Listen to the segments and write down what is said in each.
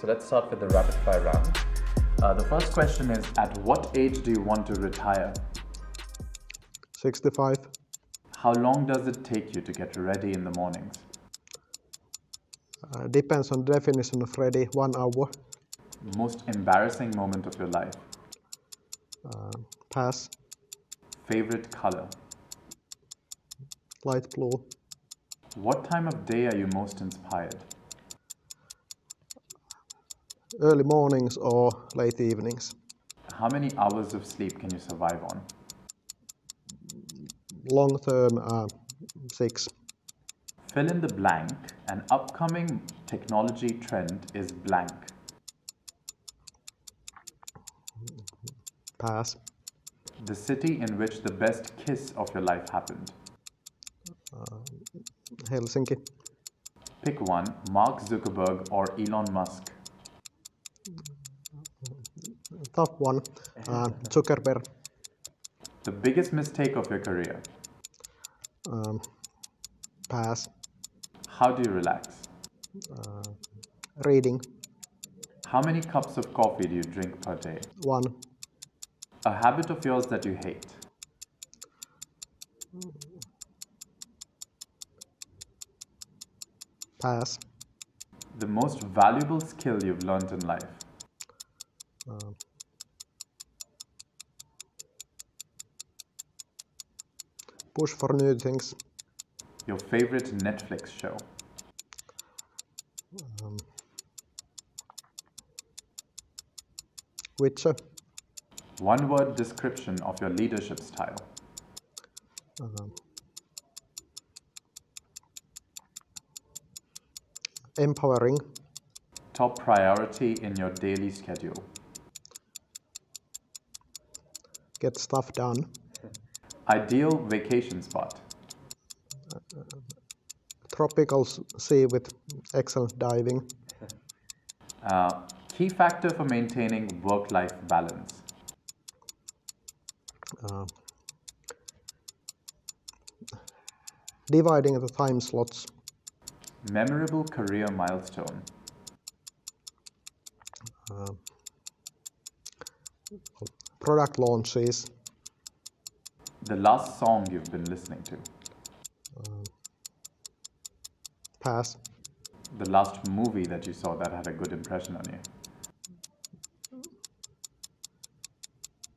So let's start with the rapid fire round. Uh, the first question is At what age do you want to retire? 65. How long does it take you to get ready in the mornings? Uh, depends on definition of ready, one hour. Most embarrassing moment of your life? Uh, pass, Favorite color? light blue. What time of day are you most inspired? Early mornings or late evenings. How many hours of sleep can you survive on? Long term, uh, six. Fill in the blank. An upcoming technology trend is blank. Pass, The city in which the best kiss of your life happened. Helsinki. Pick one Mark Zuckerberg or Elon Musk. Top one, uh, Zuckerberg. The biggest mistake of your career. Um, pass, How do you relax? reading. How many cups of coffee do you drink per day? One, A habit of yours that you hate. pass, The most valuable skill you've learned in life. Push for new things. Your favorite Netflix show. Um, Witcher, One word description of your leadership style. Um, empowering. Top priority in your daily schedule. Get stuff done. Ideal vacation spot. Tropical sea with excellent diving. Uh, key factor for maintaining work life balance. Dividing the time slots. Memorable career milestone. Product launches. The last song you've been listening to. Pass. The last movie that you saw that had a good impression on you.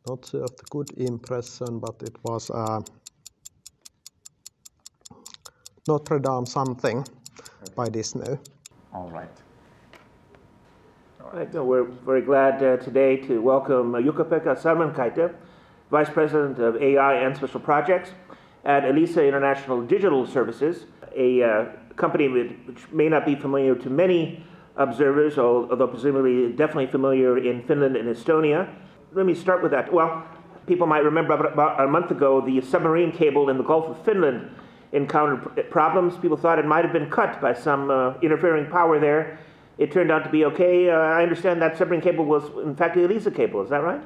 not sure of the good impression, but it was uh, Notre Dame something by Disney. All right. All right, no, we're very glad uh, today to welcome uh, Jukka-Pekka Salmenkaita, Vice President of AI and Special Projects at Elisa International Digital Services, a uh, company which may not be familiar to many observers, although presumably definitely familiar in Finland and Estonia. Let me start with that. Well, people might remember about- a month ago the submarine cable in the Gulf of Finland encountered problems. People thought it might have been cut by some uh, interfering power there. It turned out to be okay. Uh, I understand that submarine cable was, in fact, the ELISA cable. Is that right?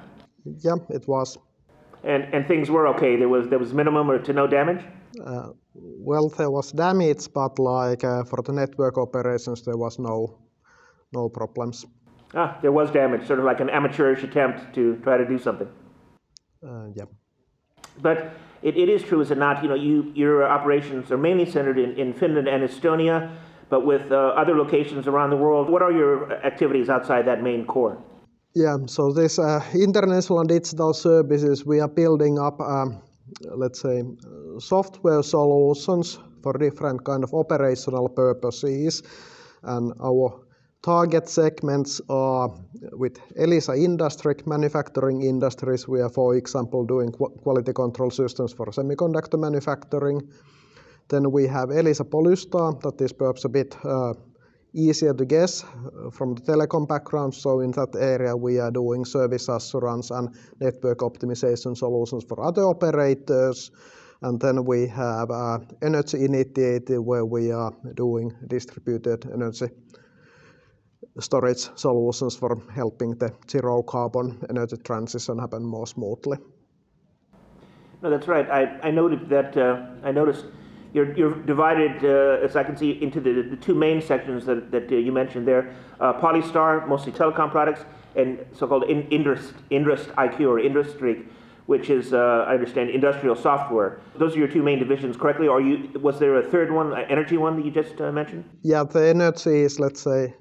Yeah, it was. And and things were okay. There was there was minimum or to no damage. Well, there was damage, but like uh, for the network operations, there was no no problems. Ah, there was damage, sort of like an amateurish attempt to try to do something. Uh, yeah. But it, it is true, is it not? You know, you, your operations are mainly centered in, in Finland and Estonia, but with uh, other locations around the world. What are your activities outside that main core? Yeah, so this uh, international digital services, we are building up, um, let's say, software solutions for different kind of operational purposes, and our target segments are with Elisa Industry, manufacturing industries. We are, for example, doing quality control systems for semiconductor manufacturing. Then we have Elisa Polystar, that is perhaps a bit uh, easier to guess uh, from the telecom background. So in that area, we are doing service assurance and network optimization solutions for other operators. And then we have Energy Initiative, where we are doing distributed energy storage solutions for helping the zero carbon energy transition happen more smoothly. No, that's right. I, noted that uh, I noticed You're, you're divided, uh, as I can see, into the, the two main sections that, that uh, you mentioned there. Uh, Polystar, mostly telecom products, and so-called in, Indust, Indust IQ or Industry, which is, uh, I understand, industrial software. Those are your two main divisions, correctly? Or you, was there a third one, uh, energy one that you just uh, mentioned? Yeah, the energy is, let's say,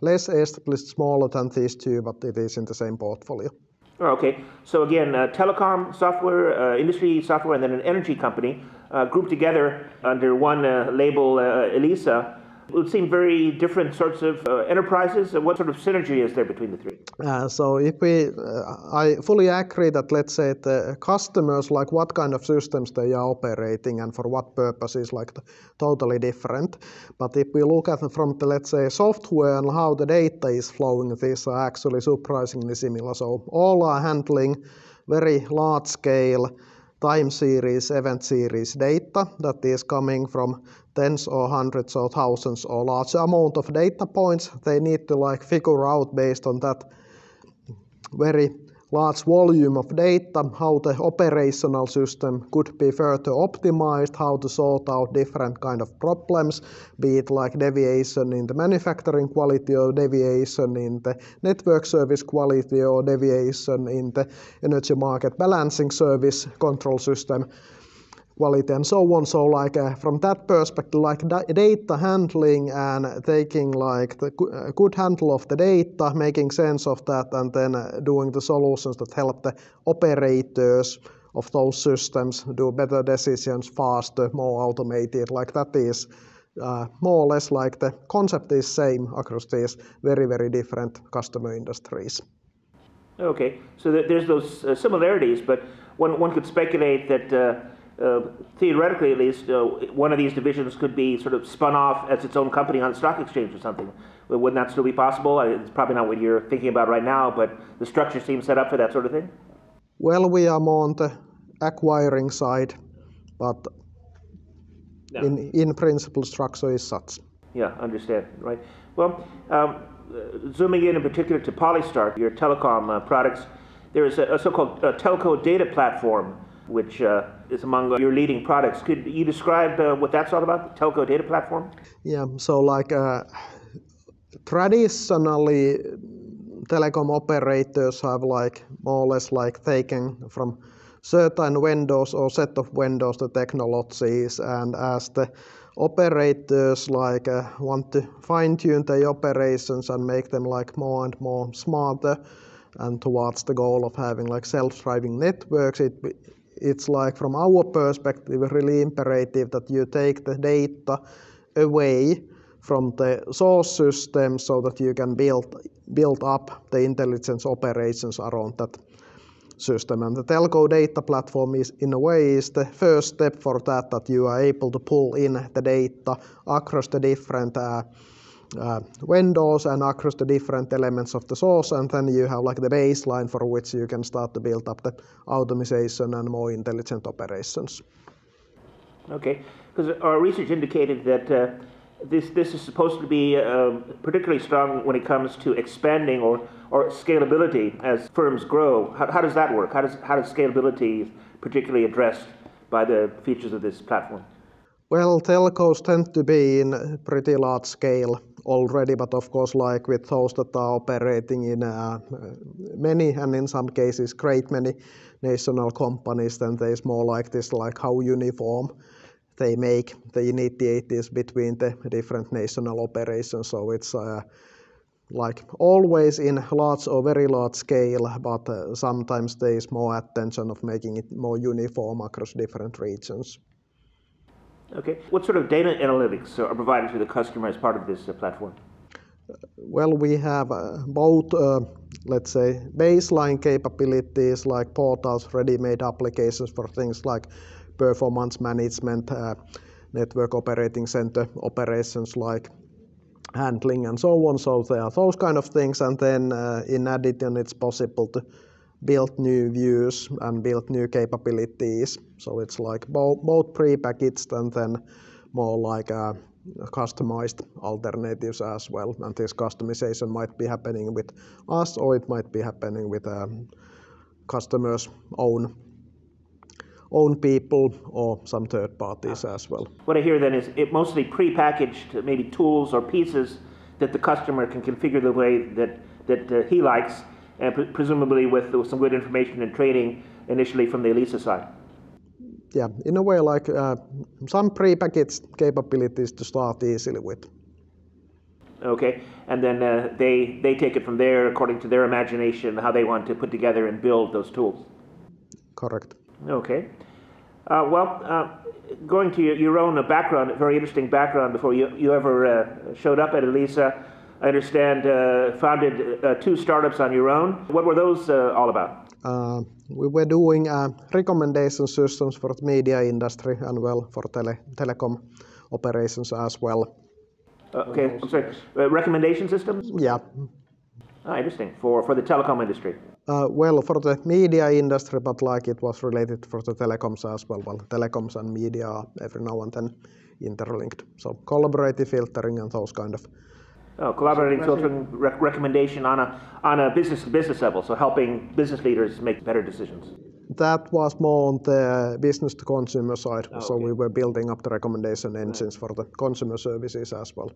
less established, smaller than these two, but it is in the same portfolio. Oh, okay. So again, uh, telecom software, uh, industry software, and then an energy company uh, grouped together under one uh, label, uh, Elisa. It would seem very different sorts of uh, enterprises. What sort of synergy is there between the three? Uh, so if we, uh, I fully agree that let's say the customers, like what kind of systems they are operating and for what purposes, like the, totally different. But if we look at from the let's say software and how the data is flowing, these are actually surprisingly similar. So all are handling very large scale time series, event series data that is coming from tens or hundreds or thousands or large amount of data points. They need to like figure out based on that very large volume of data, how the operational system could be further optimized, how to sort out different kind of problems, be it like deviation in the manufacturing quality or deviation in the network service quality or deviation in the energy market balancing service control system quality and so on. So like uh, from that perspective, like data handling and taking like the uh, good handle of the data, making sense of that, and then uh, doing the solutions that help the operators of those systems do better decisions faster, more automated. Like that is uh, more or less like the concept is same across these very very different customer industries. Okay, so there's those uh, similarities, but one one could speculate that uh, theoretically at least, uh, one of these divisions could be sort of spun off as its own company on the stock exchange or something. Wouldn't that still be possible? It's probably not what you're thinking about right now, but the structure seems set up for that sort of thing? Well, we are more on the acquiring side, but in, in principle, structure is such. Yeah, understand, right. Well, um, uh, zooming in in particular to Polystar, your telecom uh, products, there is a, a so-called uh, telco data platform which uh, is among your leading products. Could you describe uh, what that's all about, the telco data platform? Yeah, so like uh, traditionally, telecom operators have like more or less like taken from certain windows or set of windows the technologies, and as the operators like uh, want to fine tune their operations and make them like more and more smarter and towards the goal of having like self-driving networks it it's like from our perspective really imperative that you take the data away from the source system so that you can build build up the intelligence operations around that system. And the telco data platform is in a way is the first step for that that you are able to pull in the data across the different uh, uh, windows and across the different elements of the source and then you have like the baseline for which you can start to build up the automation and more intelligent operations. Okay, because our research indicated that uh, this, this is supposed to be uh, particularly strong when it comes to expanding or, or scalability as firms grow. How, how does that work? How does, how does scalability particularly addressed by the features of this platform? Well, telcos tend to be in pretty large scale already, but of course, like with those that are operating in uh, many and in some cases great many national companies, then there's more like this, like how uniform they make the initiatives between the different national operations. So it's uh, like always in large or very large scale, but uh, sometimes there is more attention of making it more uniform across different regions. Okay. What sort of data analytics are provided to the customer as part of this uh, platform? Well, we have uh, both, uh, let's say, baseline capabilities like portals, ready-made applications for things like performance management, network operating center operations like handling and so on. So there are those kind of things. And then in addition, it's possible to build new views and build new capabilities. So it's like both, both pre-packaged and then more like a customized alternatives as well. And this customization might be happening with us or it might be happening with a um, customer's own own people or some third parties as well. What I hear then is it mostly pre-packaged, maybe tools or pieces that the customer can configure the way that that uh, he likes, and pre- presumably with, with, some good information and training initially from the Elisa side. Yeah, in a way, like uh, some pre-packaged capabilities to start easily with. Okay, and then uh, they they take it from there according to their imagination, how they want to put together and build those tools. Correct. Okay. Uh, well, uh, going to your, your own background, very interesting background before you, you ever uh, showed up at Elisa. I understand uh, founded uh, two startups on your own. What were those uh, all about? we were doing recommendation systems for the media industry and well for tele- telecom operations as well. okay, I'm sorry. recommendation systems? Yeah. Ah, interesting. For for the telecom industry. Uh, well, for the media industry, but like it was related for the telecoms as well. Well, telecoms and media are every now and then interlinked. So collaborative filtering and those kind of. Oh, collaborating filtering rec- recommendation on a on a business to business level, so helping business leaders make better decisions. That was more on the business to consumer side. Oh, so okay. we were building up the recommendation engines for the consumer services as well.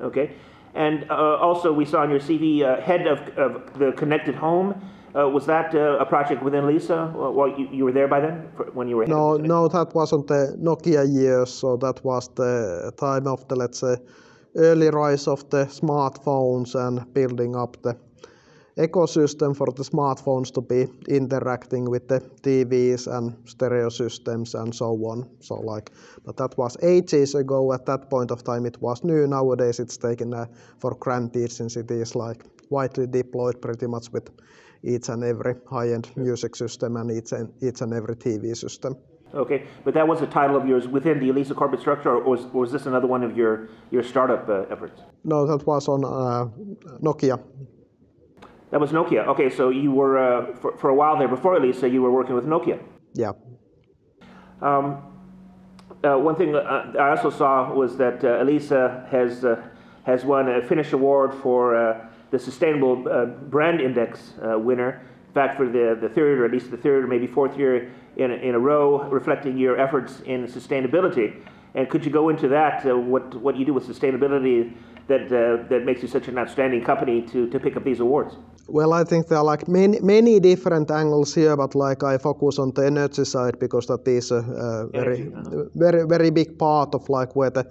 Okay. And uh, also, we saw on your CV, uh, head of, of, the connected home. Uh, was that uh, a project within Elisa? Well, you, you, were there by then when you were. No, no, that wasn't the Nokia years. So that was the time of the let's say early rise of the smartphones and building up the ecosystem for the smartphones to be interacting with the TVs and stereo systems and so on. So like, but that was ages ago. At that point of time, it was new. Nowadays, it's taken uh, for granted since it is like widely deployed pretty much with each and every high-end music system and each and, each and every TV system. Okay, but that was a title of yours within the Elisa corporate structure, or was, or was this another one of your, your startup uh, efforts? No, that was on uh, Nokia that was Nokia. Okay, so you were uh, for, for a while there before Elisa, you were working with Nokia. Yeah. Um, uh, one thing uh, I also saw was that uh, Elisa has uh, has won a Finnish award for uh, the Sustainable Brand Index winner. In fact, for the, the third, or at least the third, or maybe fourth year in, in a row, reflecting your efforts in sustainability. And could you go into that? Uh, what what you do with sustainability that uh, that makes you such an outstanding company to to pick up these awards? Well, I think there are like many, many different angles here, but like I focus on the energy side because that is a, a very, uh-huh. very, very big part of like where the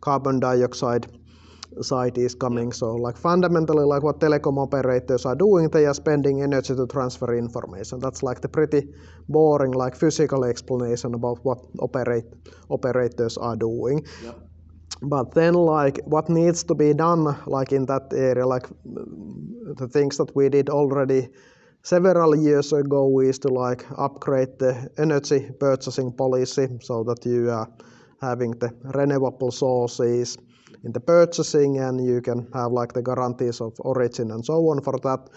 carbon dioxide side is coming. So like fundamentally like what telecom operators are doing, they are spending energy to transfer information. That's like the pretty boring like physical explanation about what operate operators are doing. But then like what needs to be done like in that area like the things that we did already several years ago is to like upgrade the energy purchasing policy so that you are having the renewable sources in the purchasing and you can have like the guarantees of origin and so on for that.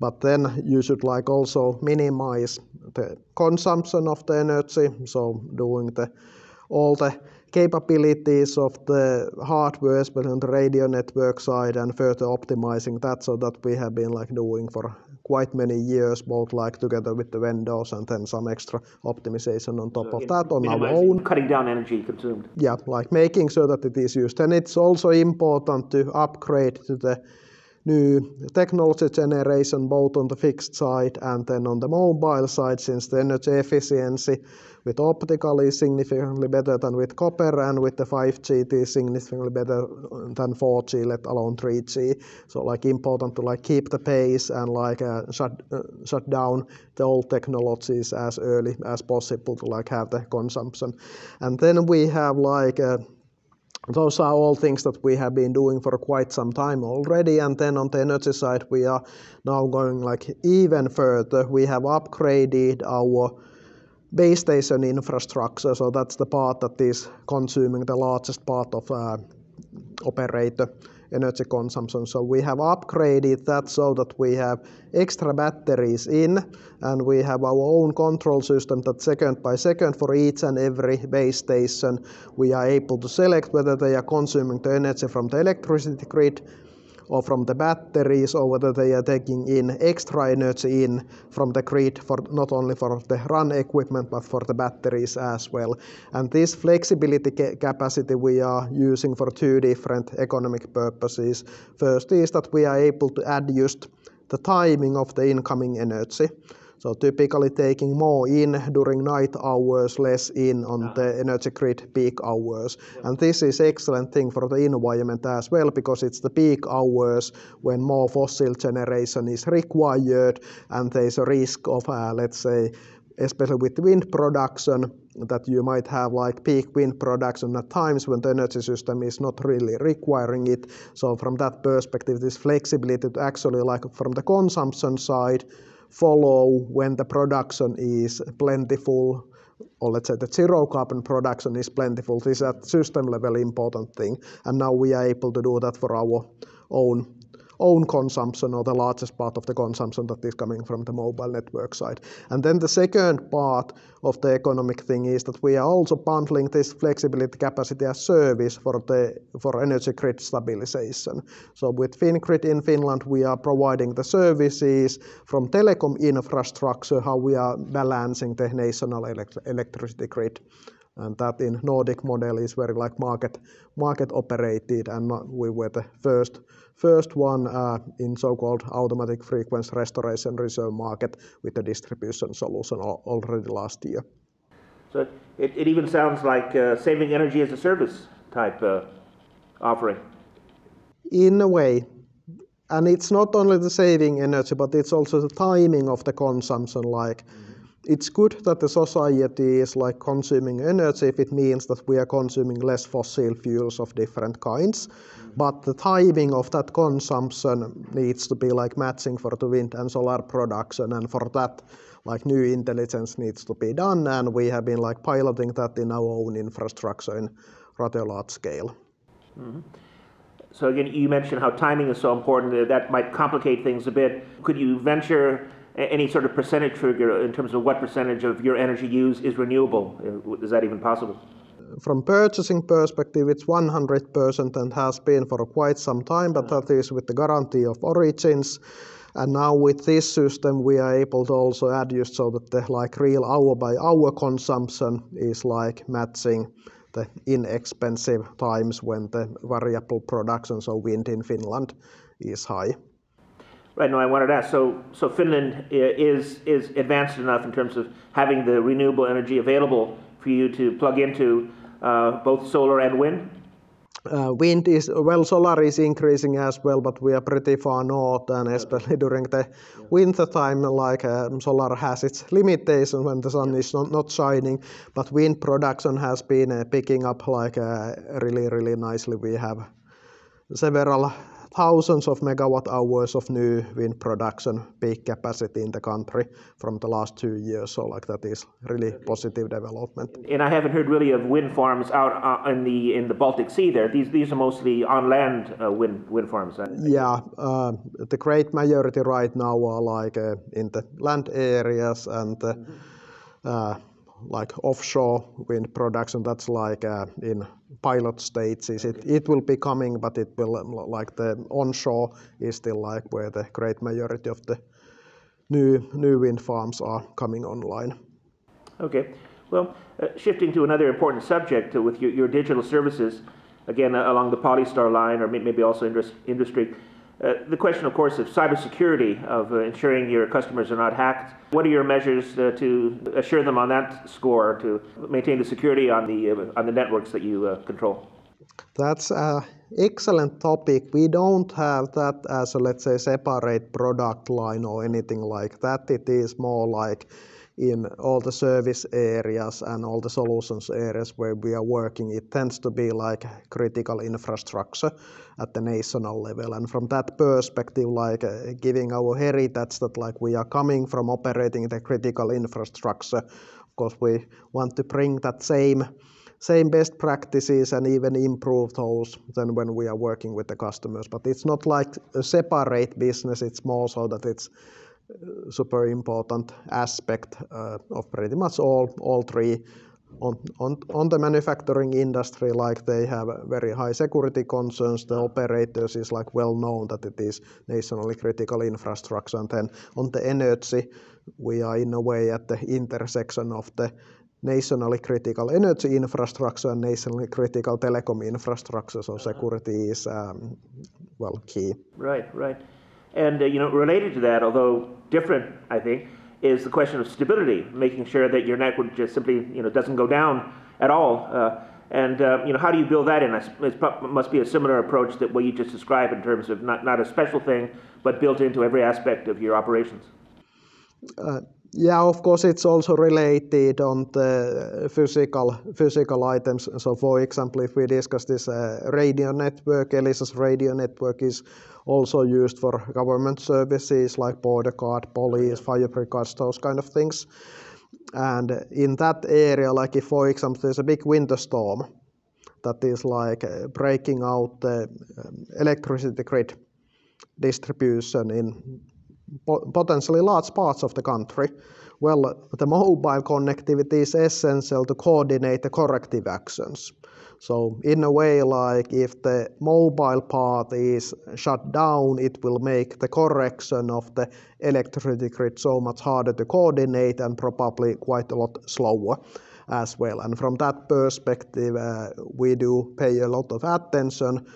But then you should like also minimize the consumption of the energy so doing the all the capabilities of the hardware, especially on the radio network side, and further optimizing that so that we have been like doing for quite many years, both like together with the vendors and then some extra optimization on top so of that on our own. Cutting down energy consumed. Yeah, like making sure that it is used. And it's also important to upgrade to the new technology generation both on the fixed side and then on the mobile side since the energy efficiency with optical is significantly better than with copper and with the 5G it is significantly better than 4G let alone 3G so like important to like keep the pace and like uh, shut uh, shut down the old technologies as early as possible to like have the consumption. And then we have like uh, those are all things that we have been doing for quite some time already. And then on the energy side, we are now going like even further. We have upgraded our base station infrastructure, so that's the part that is consuming the largest part of uh, operator energy consumption. So we have upgraded that so that we have extra batteries in and we have our own control system that second by second for each and every base station we are able to select whether they are consuming the energy from the electricity grid or from the batteries or whether they are taking in extra energy in from the grid for not only for the RAN equipment but for the batteries as well. And this flexibility ca- capacity we are using for two different economic purposes. First is that we are able to adjust the timing of the incoming energy. So typically taking more in during night hours, less in on the energy grid peak hours. And this is excellent thing for the environment as well because it's the peak hours when more fossil generation is required and there's a risk of, uh, let's say, especially with wind production, that you might have like peak wind production at times when the energy system is not really requiring it. So from that perspective, this flexibility to actually like from the consumption side, follow when the production is plentiful or let's say the zero carbon production is plentiful. This is a system level important thing. And now we are able to do that for our own own consumption or the largest part of the consumption that is coming from the mobile network side. And then the second part of the economic thing is that we are also bundling this flexibility capacity as service for the for energy grid stabilization. So with FinGrid in Finland, we are providing the services from telecom infrastructure, how we are balancing the national elect- electricity grid and that in Nordic model is very like market market operated, and we were the first first one uh, in so-called automatic frequency restoration reserve market with the distribution solution already last year. So it, it even sounds like uh, saving energy as a service type uh, offering. In a way, and it's not only the saving energy, but it's also the timing of the consumption. Like it's good that the society is like consuming energy if it means that we are consuming less fossil fuels of different kinds. But the timing of that consumption needs to be like matching for the wind and solar production, and for that, like new intelligence needs to be done, and we have been like piloting that in our own infrastructure in rather large scale. Mm-hmm. So again, you mentioned how timing is so important. That might complicate things a bit. Could you venture any sort of percentage figure in terms of what percentage of your energy use is renewable? Uh, is that even possible? From purchasing perspective, it's 100% and has been for quite some time, but that is with the guarantee of origins. And now with this system, we are able to also adjust so that the like real hour by hour consumption is like matching the inexpensive times when the variable production, so wind in Finland, is high. Right. No, I wanted to ask. So, so Finland is is advanced enough in terms of having the renewable energy available for you to plug into uh, both solar and wind. Uh, wind is well, solar is increasing as well, but we are pretty far north, and especially during the winter time, like uh, solar has its limitations when the sun is not, not shining. But wind production has been uh, picking up like uh, really, really nicely. We have several thousands of megawatt hours of new wind production peak capacity in the country from the last two years. So like that is really positive development. And I haven't heard really of wind farms out uh, in the in the Baltic Sea. There, these these are mostly on land uh, wind wind farms. Yeah, uh, the great majority right now are like uh, in the land areas and. Mm-hmm like offshore wind production, that's like uh, in pilot stages. It, will be coming, but it will like the onshore is still like where the great majority of the new new wind farms are coming online. Okay, well, uh, shifting to another important subject uh, with your, digital services, again along the Polystar line, or maybe also industry. Uh, the question, of course, of cybersecurity, of uh, ensuring your customers are not hacked. What are your measures uh, to assure them on that score to maintain the security on the uh, on the networks that you uh, control? That's an excellent topic. We don't have that as a let's say separate product line or anything like that. It is more like in all the service areas and all the solutions areas where we are working, it tends to be like critical infrastructure at the national level. And from that perspective, like uh, giving our heritage that like we are coming from operating the critical infrastructure, of course we want to bring that same same best practices and even improve those than when we are working with the customers. But it's not like a separate business, it's more so that it's super important aspect uh, of pretty much all all three on, on, on the manufacturing industry, like they have very high security concerns. The operators is like well known that it is nationally critical infrastructure. And then on the energy, we are in a way at the intersection of the nationally critical energy infrastructure and nationally critical telecom infrastructure. So security is um, well key. Right, right. And uh, you know, related to that, although different, I think, is the question of stability, making sure that your network just simply you know doesn't go down at all. Uh, and uh, you know, how do you build that in? It must be a similar approach that what you just described in terms of not, not a special thing, but built into every aspect of your operations. Yeah, of course, it's also related on the physical physical items. So, for example, if we discuss this uh, radio network, Elisa's radio network is also used for government services like border guard, police, fire brigades, those kind of things. And in that area, like if, for example, there's a big winter storm that is like uh, breaking out the um, electricity grid distribution in potentially large parts of the country, well, the mobile connectivity is essential to coordinate the corrective actions. So in a way, like if the mobile part is shut down, it will make the correction of the electricity grid so much harder to coordinate and probably quite a lot slower as well. And from that perspective, uh, we do pay a lot of attention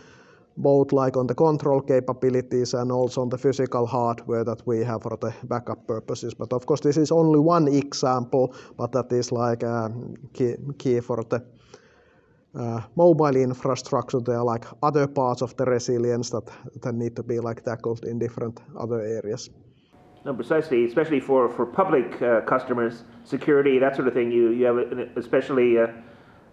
both like on the control capabilities and also on the physical hardware that we have for the backup purposes. But of course, this is only one example, but that is like a key, key for the uh, mobile infrastructure. There are like other parts of the resilience that, that need to be like tackled in different other areas. No, precisely, especially for, for public uh, customers, security, that sort of thing, you, you have especially uh,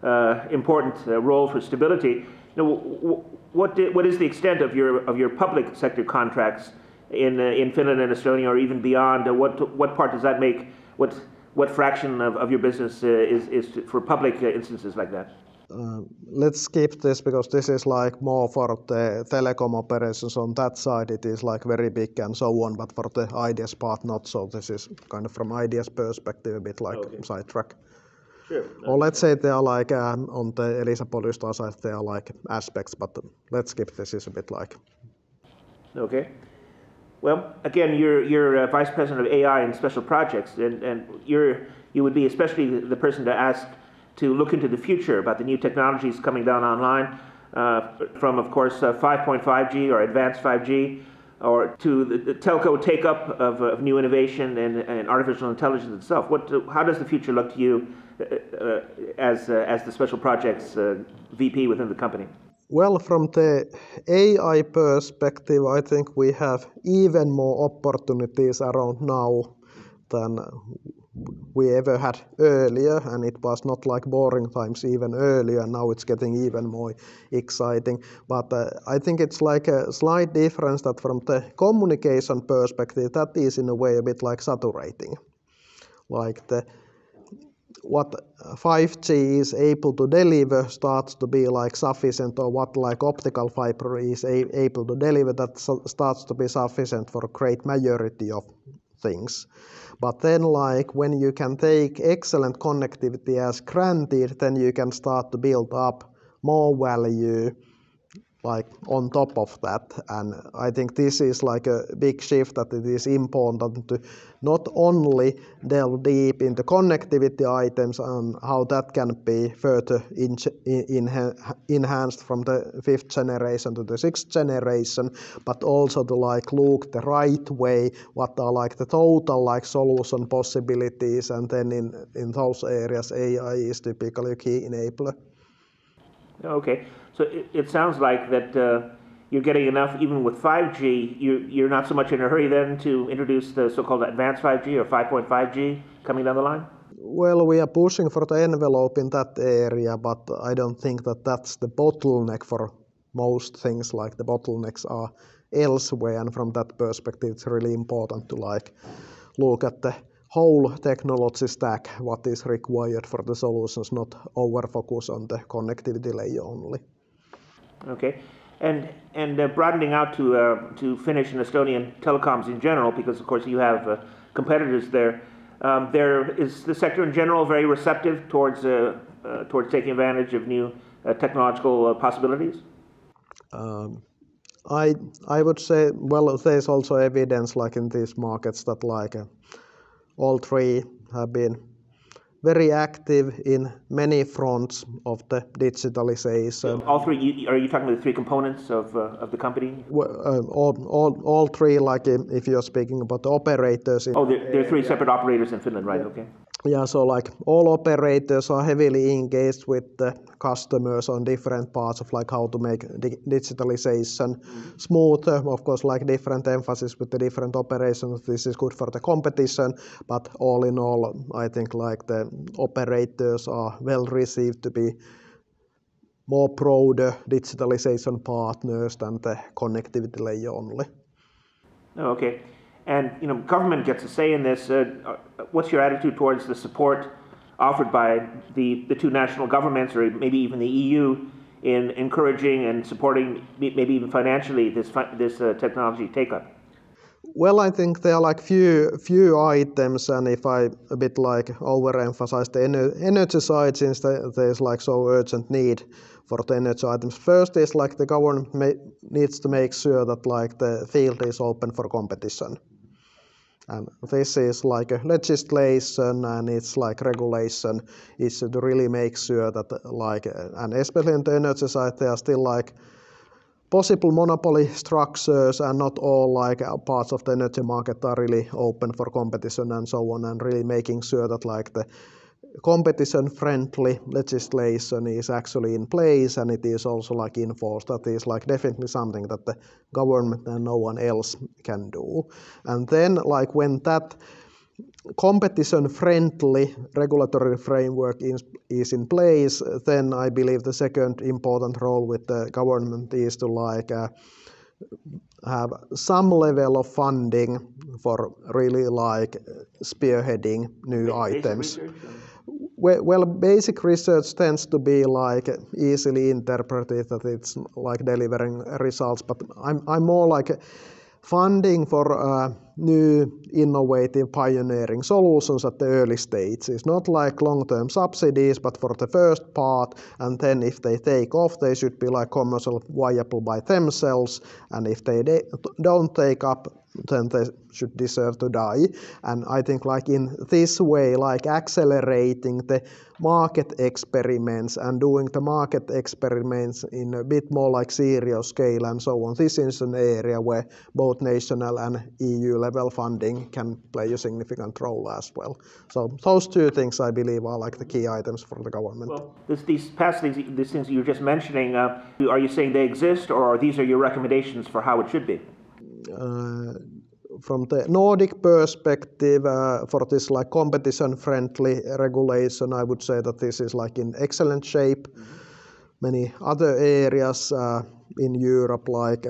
uh important uh, role for stability. You know, what, did, what is the extent of your, of your public sector contracts in, uh, in Finland and Estonia or even beyond? Uh, what, what part does that make? What, what fraction of, of your business uh, is, is for public uh, instances like that? Uh, let's skip this because this is like more for the telecom operations on that side it is like very big and so on but for the IDS part not so this is kind of from IDS perspective a bit like okay. sidetrack Sure. Or let's say they are like um, on the Elisa Polystar side, they are like aspects, but let's skip this is a bit like. Okay. Well, again, you're you're uh, vice president of AI and special projects, and, and you're you would be especially the person to ask to look into the future about the new technologies coming down online, uh, from of course uh, 5.5G or advanced 5G, or to the, the telco take up of, of new innovation and, and artificial intelligence itself. What how does the future look to you as, uh, as the special projects uh, VP within the company? Well, from the AI perspective, I think we have even more opportunities around now than we ever had earlier, and it was not like boring times even earlier. Now it's getting even more exciting. But uh, I think it's like a slight difference that from the communication perspective, that is in a way a bit like saturating. Like the what 5G is able to deliver starts to be like sufficient or what like optical fiber is able to deliver that starts to be sufficient for great majority of things. But then like when you can take excellent connectivity as granted then you can start to build up more value like on top of that. And i think this is like a big shift that it is important to not only delve deep into connectivity items and how that can be further in, in, enhanced from the fifth generation to the sixth generation but also to like look the right way what are like the total like solution possibilities and then in in those areas ai is typically a key enabler. Okay so it, it sounds like that uh, you're getting enough, even with 5G, you, you're not so much in a hurry then to introduce the so-called advanced 5G or 5.5G coming down the line? Well, we are pushing for the envelope in that area, but I don't think that that's the bottleneck for most things. Like the bottlenecks are elsewhere, and from that perspective, it's really important to like look at the whole technology stack, what is required for the solutions, not over focus on the connectivity layer only. Okay. And, and uh, broadening out to, uh, to Finnish and Estonian telecoms in general, because of course you have uh, competitors there, Um, there is the sector in general very receptive towards uh, uh, towards taking advantage of new uh, technological possibilities. Um, I I would say well there's also evidence like in these markets that like all three have been very active in many fronts of the digitalization. All three, you, are you talking about the three components of, uh, of the company? Uh, all, all, all three, like if you're speaking about the operators. oh, there, there, are three separate operators in Finland, right? Yeah. Okay. Yeah, so like all operators are heavily engaged with the customers on different parts of like how to make di- digitalization mm-hmm. smoother. Of course, like different emphasis with the different operations. This is good for the competition, but all in all, I think like the operators are well received to be more broader digitalization partners than the connectivity layer only. Oh, okay. And you know, government gets a say in this. Uh, what's your attitude towards the support offered by the, the two national governments, or maybe even the EU, in encouraging and supporting, maybe even financially, this this uh, technology take up? Well, I think there are like few few items, and if I a bit like overemphasize the energy side, since there's like so urgent need for the energy items. First is like the government needs to make sure that like the field is open for competition. And this is like a legislation and it's like regulation. Is to really make sure that like, and especially in the energy side, there are still like possible monopoly structures and not all like parts of the energy market are really open for competition and so on and really making sure that like the competition friendly legislation is actually in place and it is also like enforced. That is like definitely something that the government and no one else can do. And then like when that competition friendly regulatory framework is, is in place then i believe the second important role with the government is to like uh, have some level of funding for really like spearheading new items well, basic research tends to be like easily interpreted that it's like delivering results, but I'm, I'm more like funding for uh, new innovative pioneering solutions at the early stages, not like long-term subsidies, but for the first part, and then if they take off, they should be like commercial viable by themselves, and if they don't take up then they should deserve to die. And I think like in this way, like accelerating the market experiments and doing the market experiments in a bit more like serious scale and so on. This is an area where both national and EU level funding can play a significant role as well. So those two things I believe are like the key items for the government. Well, this, these past things, these things you're just mentioning, uh, are you saying they exist or are these are your recommendations for how it should be? Uh, from the Nordic perspective, uh, for this like competition-friendly regulation, I would say that this is like in excellent shape. Many other areas uh, in Europe, like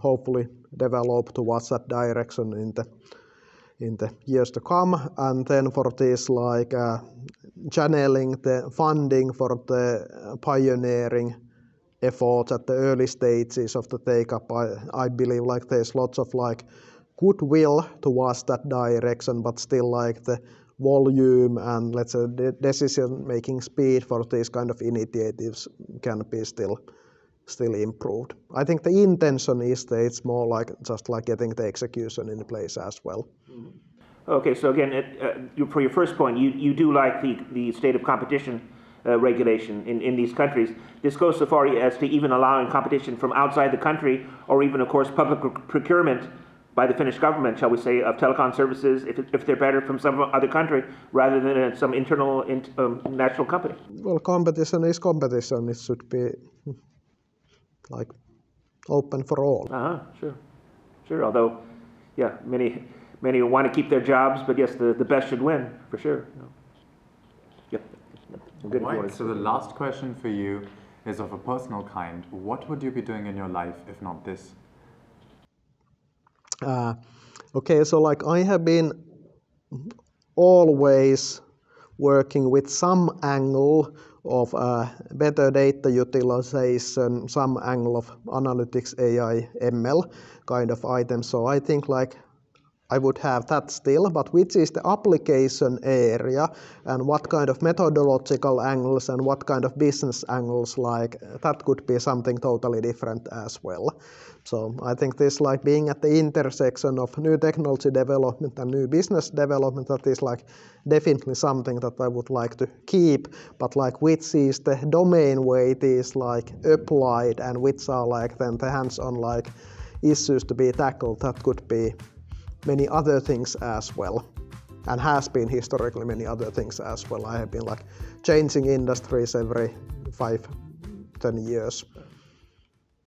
hopefully develop towards that direction in the in the years to come. And then for this, like channeling the funding for the pioneering efforts at the early stages of the take-up, I, I believe like there's lots of like goodwill towards that direction, but still like the volume and let's say the decision-making speed for these kind of initiatives can be still still improved. I think the intention is that it's more like just like getting the execution in place as well. Mm-hmm. Okay, so again, it, uh, for your first point, you, you do like the, the state of competition uh, regulation in, in these countries. This goes so far as to even allowing competition from outside the country, or even, of course, public procurement by the Finnish government, shall we say, of telecom services, if, if they're better from some other country rather than some internal in, um, national company. Well, competition is competition. It should be like open for all. Uh huh. Sure, sure. Although, yeah, many many want to keep their jobs, but yes, the, the best should win for sure. Yep. Good right. So the last question for you is of a personal kind. What would you be doing in your life if not this? Uh, okay, so like I have been always working with some angle of uh, better data utilization, some angle of analytics, AI, ML kind of items. So I think like I would have that still, but which is the application area and what kind of methodological angles and what kind of business angles like that could be something totally different as well. So I think this like being at the intersection of new technology development and new business development that is like definitely something that I would like to keep, but like which is the domain where it is like applied and which are like then the hands-on like issues to be tackled that could be many other things as well and has been historically many other things as well. I have been like changing industries every five, ten years